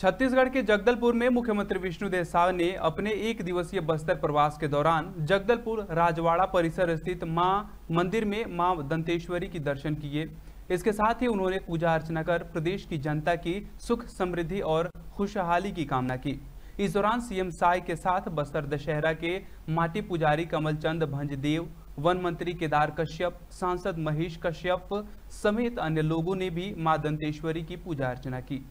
छत्तीसगढ़ के जगदलपुर में मुख्यमंत्री विष्णुदेव साव ने अपने एक दिवसीय बस्तर प्रवास के दौरान जगदलपुर राजवाड़ा परिसर स्थित माँ मंदिर में माँ दंतेश्वरी की दर्शन किए। इसके साथ ही उन्होंने पूजा अर्चना कर प्रदेश की जनता की सुख समृद्धि और खुशहाली की कामना की। इस दौरान सीएम साय के साथ बस्तर दशहरा के माटी पुजारी कमलचंद भंजदेव, वन मंत्री केदार कश्यप, सांसद महेश कश्यप समेत अन्य लोगों ने भी माँ दंतेश्वरी की पूजा अर्चना की।